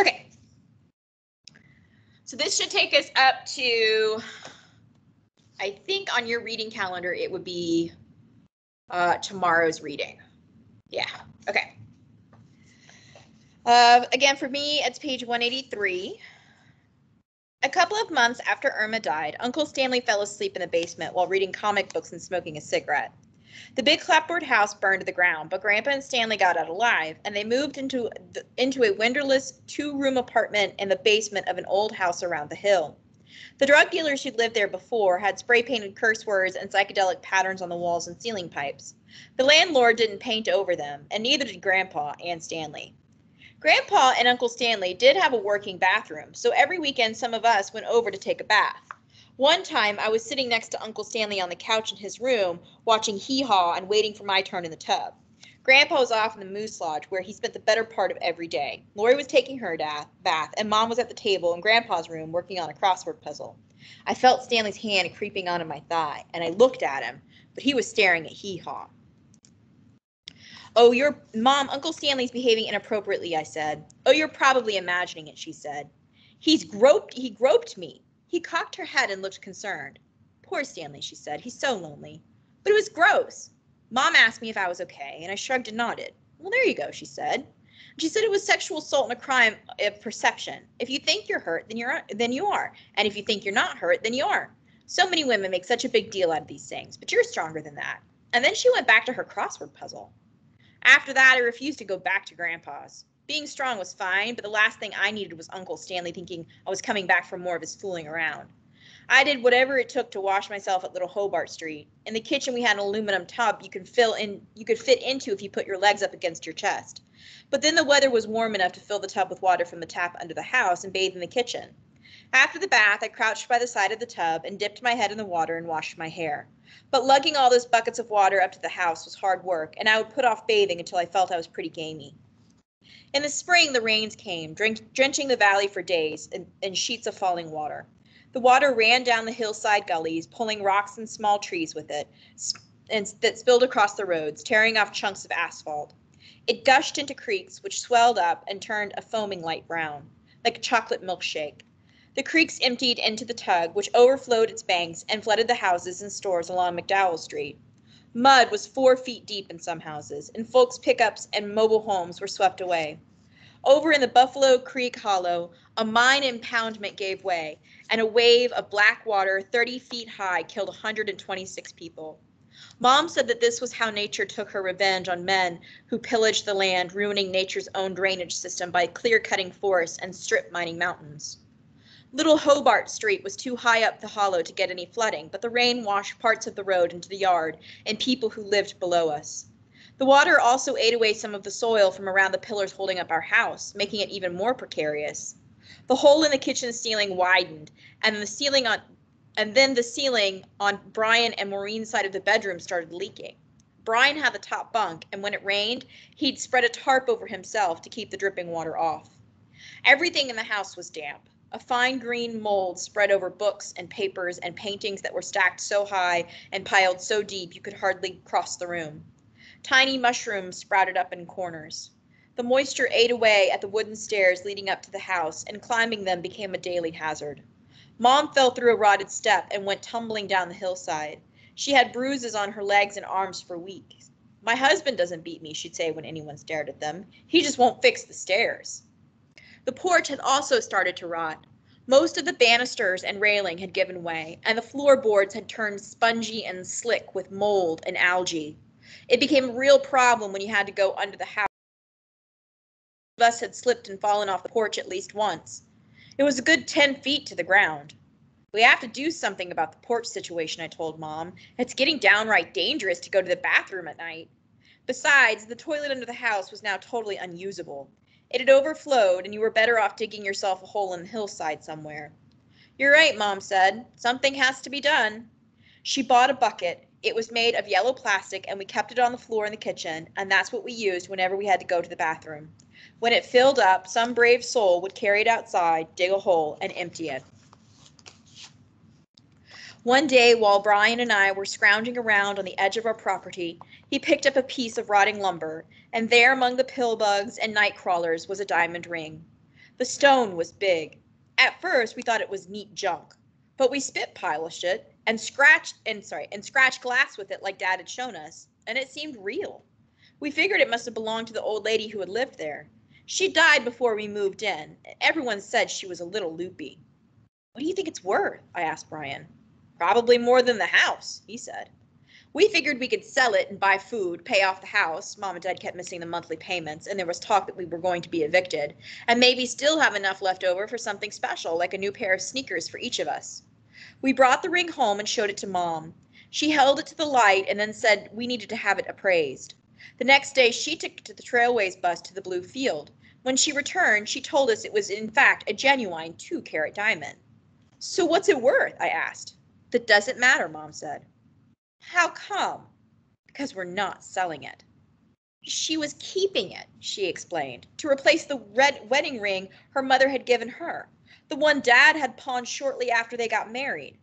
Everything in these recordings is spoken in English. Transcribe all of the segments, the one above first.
Okay. So this should take us up to, I think on your reading calendar, it would be uh, tomorrow's reading. Yeah, okay. Uh, again, for me, it's page 183. A couple of months after Irma died, Uncle Stanley fell asleep in the basement while reading comic books and smoking a cigarette. The big clapboard house burned to the ground, but Grandpa and Stanley got out alive, and they moved into the, into a windowless two-room apartment in the basement of an old house around the hill. The drug dealers who'd lived there before had spray-painted curse words and psychedelic patterns on the walls and ceiling pipes. The landlord didn't paint over them, and neither did Grandpa and Stanley. Grandpa and Uncle Stanley did have a working bathroom, so every weekend some of us went over to take a bath. One time I was sitting next to Uncle Stanley on the couch in his room, watching Hee Haw and waiting for my turn in the tub. Grandpa was off in the Moose Lodge, where he spent the better part of every day. Lori was taking her bath, and Mom was at the table in Grandpa's room working on a crossword puzzle. I felt Stanley's hand creeping onto my thigh, and I looked at him, but he was staring at Hee Haw. Oh, your mom, Uncle Stanley's behaving inappropriately, I said. Oh, you're probably imagining it, she said. He's groped, he groped me. He cocked her head and looked concerned. Poor Stanley, she said. He's so lonely. But it was gross. Mom asked me if I was okay, and I shrugged and nodded. Well, there you go, she said. She said it was sexual assault and a crime of perception. If you think you're hurt, then you're then you are, and if you think you're not hurt, then you are. So many women make such a big deal out of these things, but you're stronger than that. And then she went back to her crossword puzzle. After that, I refused to go back to Grandpa's. Being strong was fine, but the last thing I needed was Uncle Stanley thinking I was coming back for more of his fooling around. I did whatever it took to wash myself at Little Hobart Street. In the kitchen, we had an aluminum tub you could fill in, you could fit into if you put your legs up against your chest. But then the weather was warm enough to fill the tub with water from the tap under the house and bathe in the kitchen. After the bath, I crouched by the side of the tub and dipped my head in the water and washed my hair. But lugging all those buckets of water up to the house was hard work, and I would put off bathing until I felt I was pretty gamey. In the spring, the rains came, drenching the valley for days in, sheets of falling water. The water ran down the hillside gullies, pulling rocks and small trees with it, and that spilled across the roads, tearing off chunks of asphalt. It gushed into creeks, which swelled up and turned a foaming light brown, like a chocolate milkshake. The creeks emptied into the Tug, which overflowed its banks and flooded the houses and stores along McDowell Street. Mud was four feet deep in some houses, and folks' pickups and mobile homes were swept away. Over in the Buffalo Creek Hollow, a mine impoundment gave way, and a wave of black water 30 feet high killed 126 people. Mom said that this was how nature took her revenge on men who pillaged the land, ruining nature's own drainage system by clear cutting forests and strip mining mountains. Little Hobart Street was too high up the hollow to get any flooding, but the rain washed parts of the road into the yard and people who lived below us. The water also ate away some of the soil from around the pillars holding up our house, making it even more precarious. The hole in the kitchen ceiling widened, and the ceiling on and then the ceiling on Brian and Maureen's side of the bedroom started leaking. Brian had the top bunk, and when it rained, he'd spread a tarp over himself to keep the dripping water off. Everything in the house was damp. A fine green mold spread over books and papers and paintings that were stacked so high and piled so deep you could hardly cross the room. Tiny mushrooms sprouted up in corners. The moisture ate away at the wooden stairs leading up to the house, and climbing them became a daily hazard. Mom fell through a rotted step and went tumbling down the hillside. She had bruises on her legs and arms for weeks. My husband doesn't beat me, she'd say when anyone stared at them. He just won't fix the stairs. The porch had also started to rot. Most of the banisters and railing had given way, and the floorboards had turned spongy and slick with mold and algae. It became a real problem when you had to go under the house. Of us had slipped and fallen off the porch at least once. It was a good 10 feet to the ground. We have to do something about the porch situation, I told Mom. It's getting downright dangerous to go to the bathroom at night. Besides, the toilet under the house was now totally unusable. It had overflowed, and you were better off digging yourself a hole in the hillside somewhere. You're right, Mom said. Something has to be done. She bought a bucket. It was made of yellow plastic, and we kept it on the floor in the kitchen, and that's what we used whenever we had to go to the bathroom. When it filled up, some brave soul would carry it outside, dig a hole, and empty it. One day, while Brian and I were scrounging around on the edge of our property, he picked up a piece of rotting lumber, and there among the pill bugs and night crawlers was a diamond ring. The stone was big. At first, we thought it was neat junk, but we spit polished it and scratched and sorry and scratched glass with it like Dad had shown us, and it seemed real. We figured it must have belonged to the old lady who had lived there. She died before we moved in. Everyone said she was a little loopy. What do you think it's worth? I asked Brian. Probably more than the house, he said. We figured we could sell it and buy food, pay off the house. Mom and Dad kept missing the monthly payments, and there was talk that we were going to be evicted, and maybe still have enough left over for something special, like a new pair of sneakers for each of us. We brought the ring home and showed it to Mom. She held it to the light and then said we needed to have it appraised. The next day, she took it to the Trailways bus to the Bluefield. When she returned, she told us it was in fact a genuine two carat diamond. So what's it worth? I asked. That doesn't matter, Mom said. How come? Because we're not selling it. She was keeping it, she explained, to replace the red wedding ring her mother had given her, the one Dad had pawned shortly after they got married.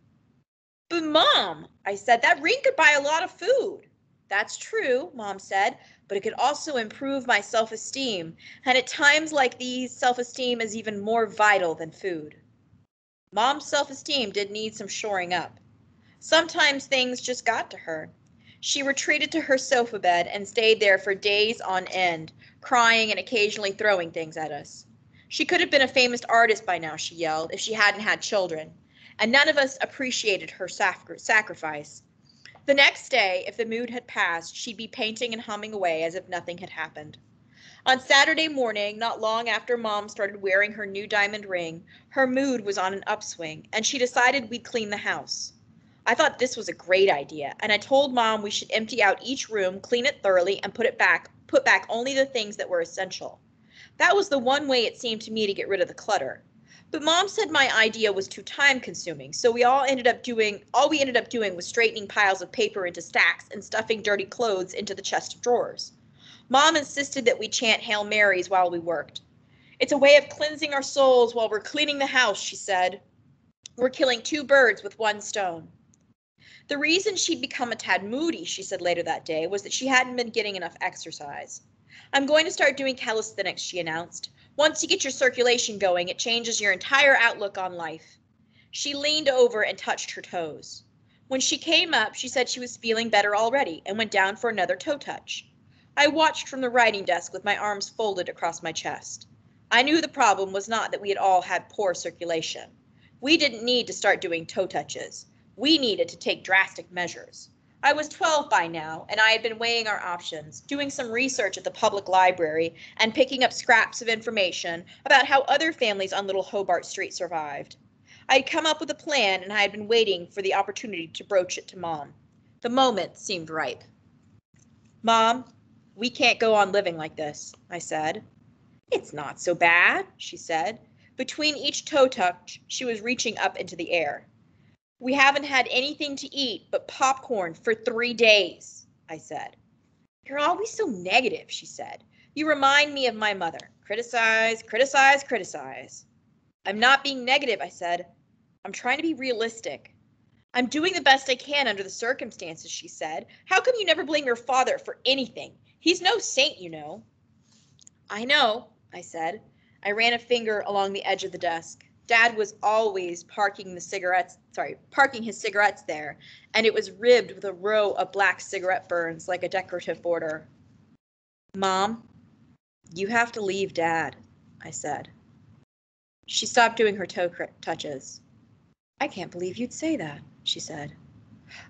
But, Mom, I said, that ring could buy a lot of food. That's true, Mom said, but it could also improve my self esteem, and at times like these, self esteem is even more vital than food. Mom's self esteem did need some shoring up. Sometimes things just got to her. She retreated to her sofa bed and stayed there for days on end, crying and occasionally throwing things at us. She could have been a famous artist by now, she yelled, if she hadn't had children, and none of us appreciated her sacri- sacrifice. The next day, if the mood had passed, she'd be painting and humming away as if nothing had happened. On Saturday morning, not long after Mom started wearing her new diamond ring, her mood was on an upswing, and she decided we'd clean the house. I thought this was a great idea, and I told mom we should empty out each room, clean it thoroughly, and put it back, put back only the things that were essential. That was the one way it seemed to me to get rid of the clutter. But mom said my idea was too time consuming, so we all ended up doing all we ended up doing was straightening piles of paper into stacks and stuffing dirty clothes into the chest of drawers. Mom insisted that we chant Hail Marys while we worked. It's a way of cleansing our souls while we're cleaning the house, she said. We're killing two birds with one stone. The reason she'd become a tad moody, she said later that day, was that she hadn't been getting enough exercise. I'm going to start doing calisthenics, she announced. Once you get your circulation going, it changes your entire outlook on life. She leaned over and touched her toes. When she came up, she said she was feeling better already and went down for another toe touch. I watched from the writing desk with my arms folded across my chest. I knew the problem was not that we had all had poor circulation. We didn't need to start doing toe touches. We needed to take drastic measures. I was 12 by now, and I had been weighing our options, doing some research at the public library, and picking up scraps of information about how other families on Little Hobart Street survived. I had come up with a plan, and I had been waiting for the opportunity to broach it to Mom. The moment seemed ripe. Mom, we can't go on living like this, I said. It's not so bad, she said. Between each toe touch, she was reaching up into the air. We haven't had anything to eat but popcorn for three days, I said. You're always so negative, she said. You remind me of my mother. Criticize, criticize, criticize. I'm not being negative, I said. I'm trying to be realistic. I'm doing the best I can under the circumstances, she said. How come you never blame your father for anything? He's no saint, you know. I know, I said. I ran a finger along the edge of the desk. Dad was always parking the cigarettes, sorry, parking his cigarettes there, and it was ribbed with a row of black cigarette burns like a decorative border. Mom, you have to leave Dad, I said. She stopped doing her toe touches. I can't believe you'd say that, she said.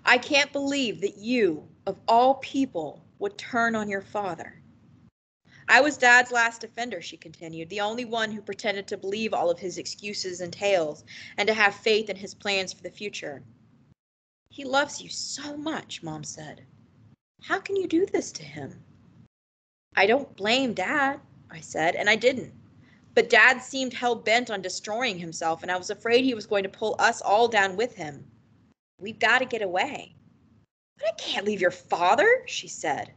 I can't believe that you, of all people, would turn on your father. I was Dad's last defender, she continued, the only one who pretended to believe all of his excuses and tales and to have faith in his plans for the future. He loves you so much, Mom said. How can you do this to him? I don't blame Dad, I said, and I didn't. But Dad seemed hell bent on destroying himself, and I was afraid he was going to pull us all down with him. We've got to get away. But I can't leave your father, she said.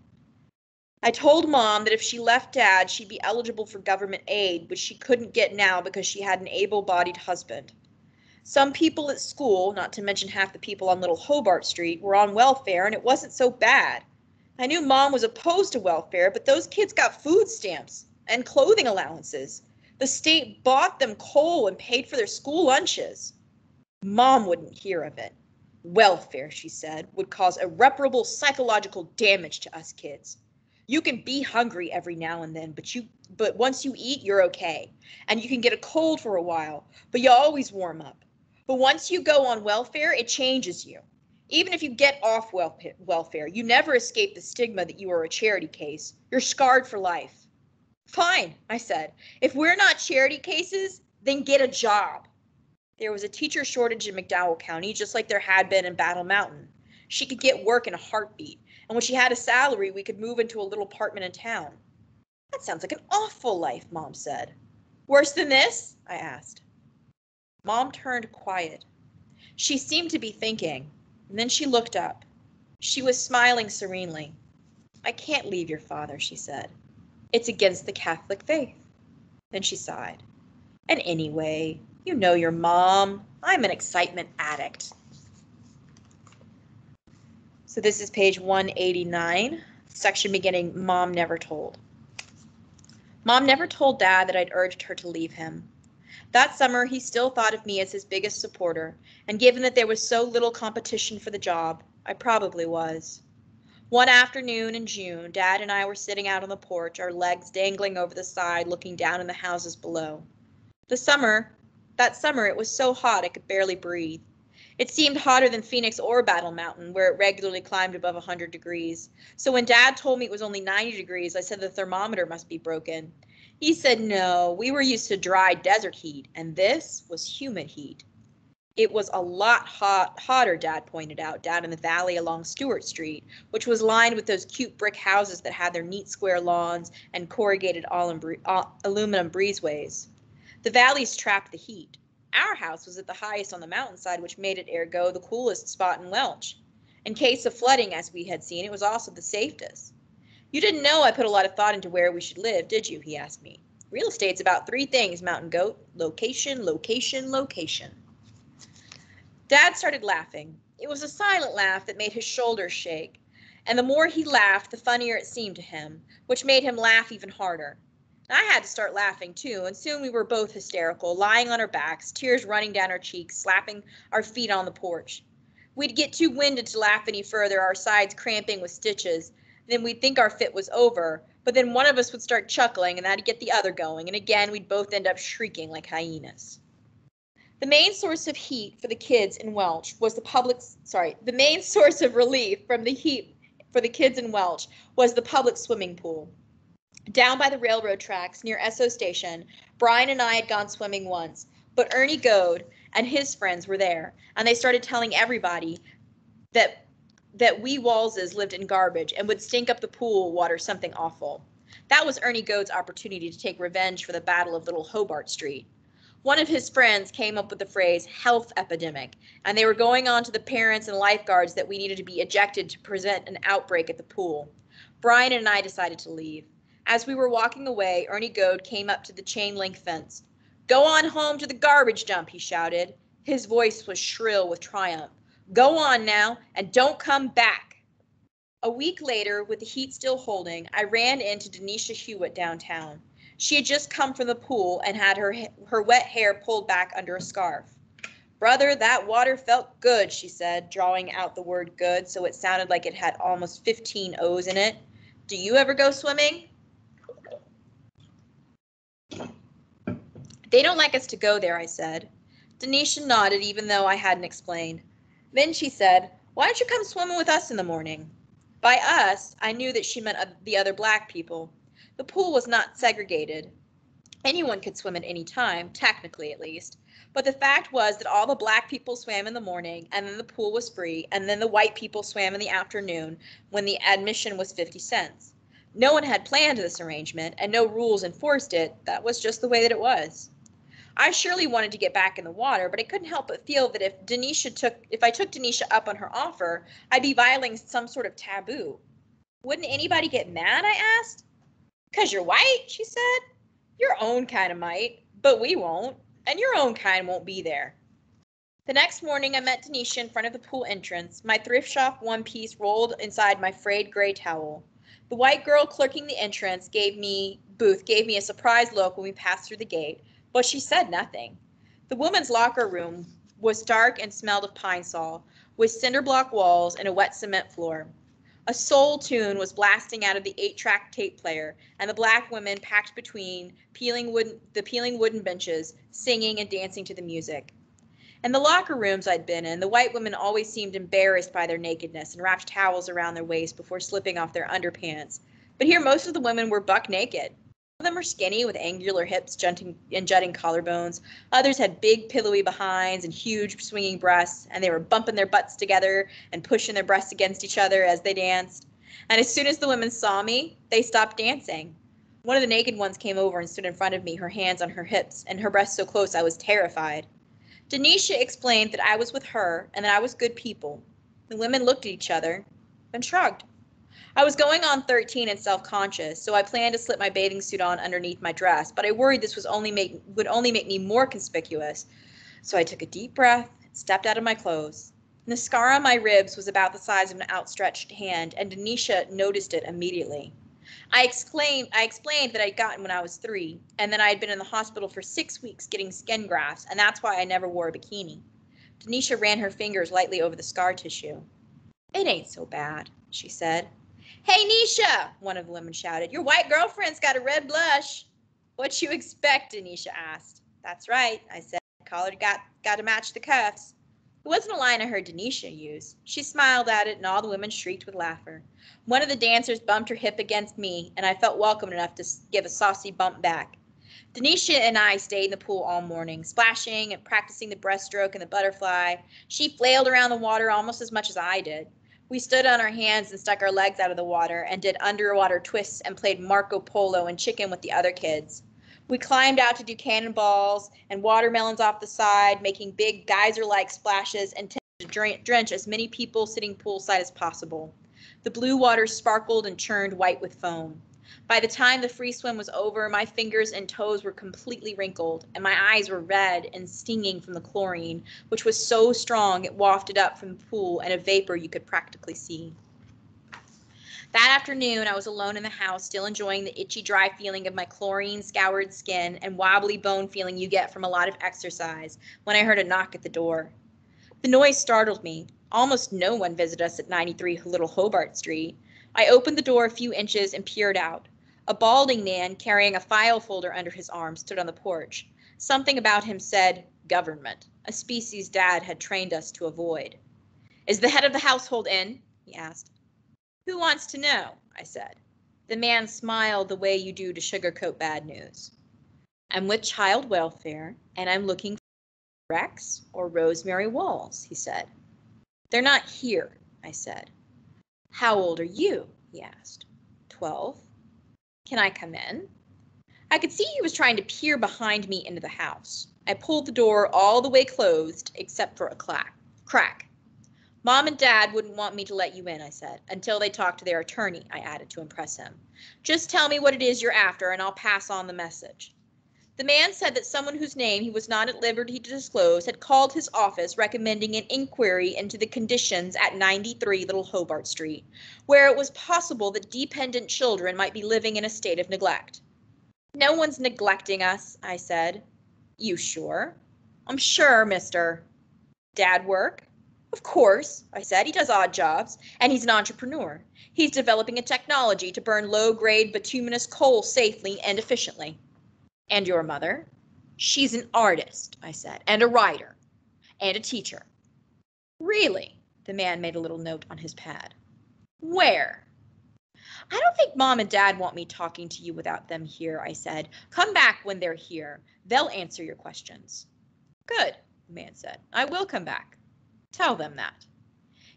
I told mom that if she left dad, she'd be eligible for government aid, which she couldn't get now because she had an able bodied husband. Some people at school, not to mention half the people on Little Hobart Street, were on welfare and it wasn't so bad. I knew mom was opposed to welfare, but those kids got food stamps and clothing allowances. The state bought them coal and paid for their school lunches. Mom wouldn't hear of it. Welfare, she said, would cause irreparable psychological damage to us kids. You can be hungry every now and then, but you but once you eat, you're okay. And you can get a cold for a while, but you always warm up. But once you go on welfare, it changes you. Even if you get off welfare, you never escape the stigma that you are a charity case. You're scarred for life. Fine, I said. If we're not charity cases, then get a job. There was a teacher shortage in McDowell County, just like there had been in Battle Mountain. She could get work in a heartbeat, and when she had a salary, we could move into a little apartment in town. That sounds like an awful life, Mom said. Worse than this? I asked. Mom turned quiet. She seemed to be thinking, and then she looked up. She was smiling serenely. I can't leave your father, she said. It's against the Catholic faith. Then she sighed. And anyway, you know your mom. I'm an excitement addict. So this is page 189, section beginning Mom Never Told. Mom never told Dad that I'd urged her to leave him. That summer, he still thought of me as his biggest supporter, and given that there was so little competition for the job, I probably was. One afternoon in June, Dad and I were sitting out on the porch, our legs dangling over the side, looking down in the houses below. The summer, that summer, it was so hot I could barely breathe. It seemed hotter than Phoenix or Battle Mountain, where it regularly climbed above 100 degrees. So when Dad told me it was only 90 degrees, I said the thermometer must be broken. He said no, we were used to dry desert heat, and this was humid heat. It was a lot hot, hotter, Dad pointed out, down in the valley along Stewart Street, which was lined with those cute brick houses that had their neat square lawns and corrugated aluminum breezeways. The valleys trapped the heat. Our house was at the highest on the mountainside, which made it ergo the coolest spot in Welch. In case of flooding, as we had seen, it was also the safest. You didn't know I put a lot of thought into where we should live, did you? He asked me. Real estate's about three things, Mountain Goat location, location, location. Dad started laughing. It was a silent laugh that made his shoulders shake. And the more he laughed, the funnier it seemed to him, which made him laugh even harder. I had to start laughing too, and soon we were both hysterical, lying on our backs, tears running down our cheeks, slapping our feet on the porch. We'd get too winded to laugh any further, our sides cramping with stitches. Then we'd think our fit was over, but then one of us would start chuckling, and that'd get the other going, and again we'd both end up shrieking like hyenas. The main source of heat for the kids in Welch was the public, sorry, the main source of relief from the heat for the kids in Welch was the public swimming pool. Down by the railroad tracks near Esso Station, Brian and I had gone swimming once, but Ernie Goad and his friends were there, and they started telling everybody that that we Wallses lived in garbage and would stink up the pool water something awful. That was Ernie Goad's opportunity to take revenge for the Battle of Little Hobart Street. One of his friends came up with the phrase health epidemic, and they were going on to the parents and lifeguards that we needed to be ejected to prevent an outbreak at the pool. Brian and I decided to leave. As we were walking away, Ernie Goad came up to the chain link fence. Go on home to the garbage dump, he shouted. His voice was shrill with triumph. Go on now, and don't come back. A week later, with the heat still holding, I ran into Dinitia Hewitt downtown. She had just come from the pool and had her, her wet hair pulled back under a scarf. Brother, that water felt good, she said, drawing out the word good so it sounded like it had almost 15 O's in it. Do you ever go swimming? They don't like us to go there, I said. Dinitia nodded, even though I hadn't explained. Then she said, Why don't you come swimming with us in the morning? By us, I knew that she meant uh, the other black people. The pool was not segregated. Anyone could swim at any time, technically at least. But the fact was that all the black people swam in the morning, and then the pool was free, and then the white people swam in the afternoon when the admission was 50 cents. No one had planned this arrangement, and no rules enforced it. That was just the way that it was. I surely wanted to get back in the water, but I couldn't help but feel that if Dinitia took if I took Dinitia up on her offer, I'd be violating some sort of taboo. Wouldn't anybody get mad? I asked. Cause you're white, she said. Your own kind of might, but we won't, and your own kind won't be there. The next morning, I met Dinitia in front of the pool entrance, my thrift shop one piece rolled inside my frayed gray towel. The white girl clerking the entrance gave me booth gave me a surprised look when we passed through the gate, but she said nothing. The woman's locker room was dark and smelled of Pine-Sol, with cinder block walls and a wet cement floor. A soul tune was blasting out of the eight-track tape player, and the black women packed between peeling wooden, the peeling wooden benches, singing and dancing to the music. In the locker rooms I'd been in, the white women always seemed embarrassed by their nakedness and wrapped towels around their waist before slipping off their underpants. But here, most of the women were buck naked. Them were skinny with angular hips jutting, and jutting collarbones. Others had big, pillowy behinds and huge, swinging breasts, and they were bumping their butts together and pushing their breasts against each other as they danced. And as soon as the women saw me, they stopped dancing. One of the naked ones came over and stood in front of me, her hands on her hips and her breasts so close I was terrified. Dinitia explained that I was with her and that I was good people. The women looked at each other, then shrugged. I was going on 13 and self-conscious, so I planned to slip my bathing suit on underneath my dress, but I worried this was only make, would only make me more conspicuous. So I took a deep breath, stepped out of my clothes. The scar on my ribs was about the size of an outstretched hand, and Dinitia noticed it immediately. I exclaimed, I explained that I'd gotten when I was three, and that I had been in the hospital for six weeks getting skin grafts, and that's why I never wore a bikini. Dinitia ran her fingers lightly over the scar tissue. It ain't so bad, she said. Hey, Nisha, one of the women shouted. Your white girlfriend's got a red blush. What you expect, Dinitia asked. That's right, I said. Collar got, got to match the cuffs. It wasn't a line I heard Dinitia use. She smiled at it, and all the women shrieked with laughter. One of the dancers bumped her hip against me, and I felt welcome enough to give a saucy bump back. Dinitia and I stayed in the pool all morning, splashing and practicing the breaststroke and the butterfly. She flailed around the water almost as much as I did. We stood on our hands and stuck our legs out of the water and did underwater twists and played Marco Polo and chicken with the other kids. We climbed out to do cannonballs and watermelons off the side, making big geyser like splashes and to drench as many people sitting poolside as possible. The blue water sparkled and churned white with foam. By the time the free swim was over, my fingers and toes were completely wrinkled, and my eyes were red and stinging from the chlorine, which was so strong it wafted up from the pool and a vapor you could practically see. That afternoon, I was alone in the house, still enjoying the itchy, dry feeling of my chlorine scoured skin and wobbly bone feeling you get from a lot of exercise when I heard a knock at the door. The noise startled me. Almost no one visited us at 93 Little Hobart Street. I opened the door a few inches and peered out. A balding man carrying a file folder under his arm stood on the porch. Something about him said government, a species Dad had trained us to avoid. Is the head of the household in? he asked. Who wants to know? I said. The man smiled the way you do to sugarcoat bad news. I'm with Child Welfare, and I'm looking for Rex or Rosemary Walls, he said. They're not here, I said. How old are you? he asked. Twelve. Can I come in? I could see he was trying to peer behind me into the house. I pulled the door all the way closed except for a clack, crack. Mom and Dad wouldn't want me to let you in, I said, until they talked to their attorney, I added to impress him. Just tell me what it is you're after and I'll pass on the message. The man said that someone whose name he was not at liberty to disclose had called his office recommending an inquiry into the conditions at 93 Little Hobart Street, where it was possible that dependent children might be living in a state of neglect. No one's neglecting us, I said. You sure? I'm sure, mister. Dad work? Of course, I said. He does odd jobs, and he's an entrepreneur. He's developing a technology to burn low-grade bituminous coal safely and efficiently. And your mother? She's an artist, I said, and a writer, and a teacher. Really? The man made a little note on his pad. Where? I don't think mom and dad want me talking to you without them here, I said. Come back when they're here. They'll answer your questions. Good, the man said. I will come back. Tell them that.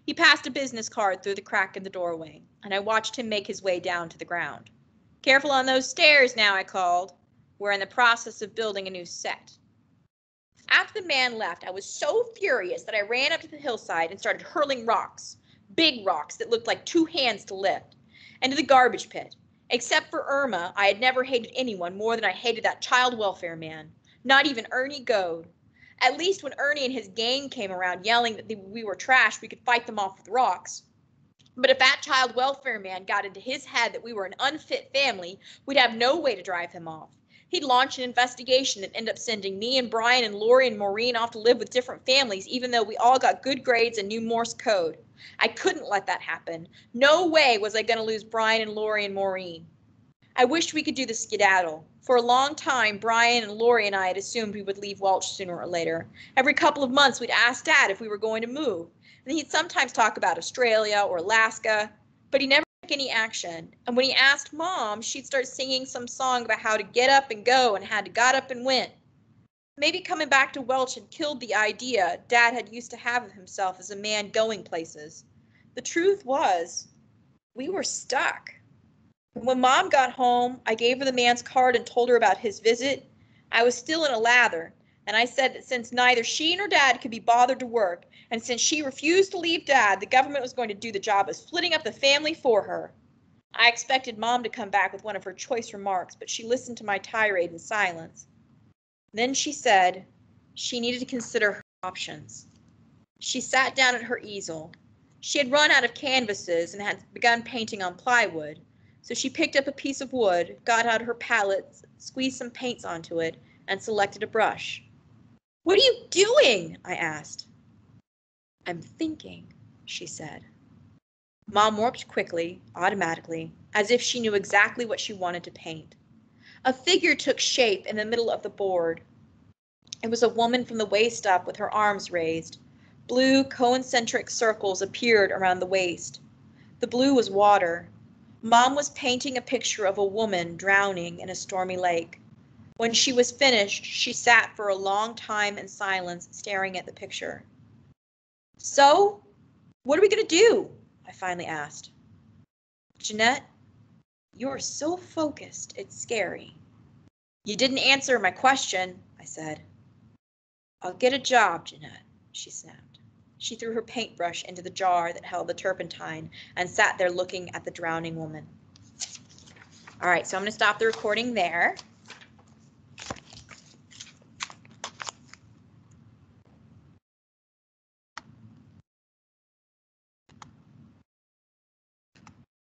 He passed a business card through the crack in the doorway, and I watched him make his way down to the ground. Careful on those stairs now, I called. We're in the process of building a new set. After the man left, I was so furious that I ran up to the hillside and started hurling rocks, big rocks that looked like two hands to lift, into the garbage pit. Except for Irma, I had never hated anyone more than I hated that child welfare man, not even Ernie Goad. At least when Ernie and his gang came around yelling that we were trash, we could fight them off with rocks. But if that child welfare man got into his head that we were an unfit family, we'd have no way to drive him off. He'd launch an investigation and end up sending me and Brian and Lori and Maureen off to live with different families, even though we all got good grades and knew Morse code. I couldn't let that happen. No way was I going to lose Brian and Lori and Maureen. I wished we could do the skedaddle. For a long time, Brian and Lori and I had assumed we would leave Welch sooner or later. Every couple of months, we'd ask Dad if we were going to move. And he'd sometimes talk about Australia or Alaska, but he never any action. And when he asked Mom, she'd start singing some song about how to get up and go and had to got up and went. Maybe coming back to Welch had killed the idea Dad had used to have of himself as a man going places. The truth was, we were stuck. When Mom got home, I gave her the man's card and told her about his visit. I was still in a lather, and I said that since neither she nor Dad could be bothered to work, and since she refused to leave Dad, the government was going to do the job of splitting up the family for her. I expected Mom to come back with one of her choice remarks, but she listened to my tirade in silence. Then she said she needed to consider her options. She sat down at her easel. She had run out of canvases and had begun painting on plywood, so she picked up a piece of wood, got out her palette, squeezed some paints onto it, and selected a brush. What are you doing? I asked. I'm thinking, she said. Mom worked quickly, automatically, as if she knew exactly what she wanted to paint. A figure took shape in the middle of the board. It was a woman from the waist up with her arms raised. Blue concentric circles appeared around the waist. The blue was water. Mom was painting a picture of a woman drowning in a stormy lake. When she was finished, she sat for a long time in silence, staring at the picture. So, what are we going to do? I finally asked. Jeannette, you're so focused, it's scary. You didn't answer my question, I said. I'll get a job, Jeannette, she snapped. She threw her paintbrush into the jar that held the turpentine and sat there looking at the drowning woman. All right, so I'm going to stop the recording there.